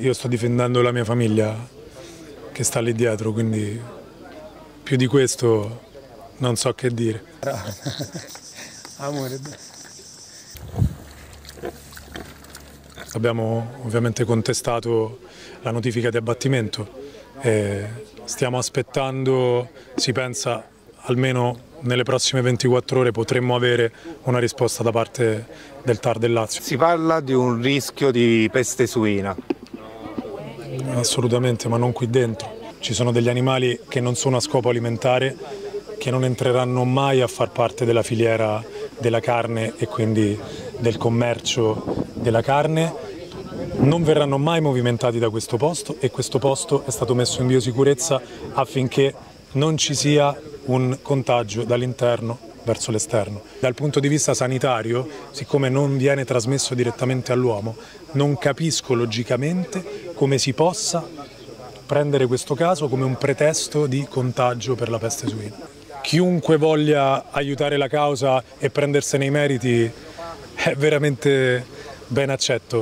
Io sto difendendo la mia famiglia che sta lì dietro, quindi più di questo non so che dire. Amore. Abbiamo ovviamente contestato la notifica di abbattimento e stiamo aspettando, si pensa almeno nelle prossime 24 ore potremmo avere una risposta da parte del TAR del Lazio. Si parla di un rischio di peste suina. Assolutamente, ma non qui dentro. Ci sono degli animali che non sono a scopo alimentare, che non entreranno mai a far parte della filiera della carne e quindi del commercio della carne non verranno mai movimentati da questo posto e questo posto è stato messo in biosicurezza affinché non ci sia un contagio dall'interno verso l'esterno. Dal punto di vista sanitario, siccome non viene trasmesso direttamente all'uomo, non capisco logicamente come si possa prendere questo caso come un pretesto di contagio per la peste suina. Chiunque voglia aiutare la causa e prendersene i meriti è veramente ben accetto.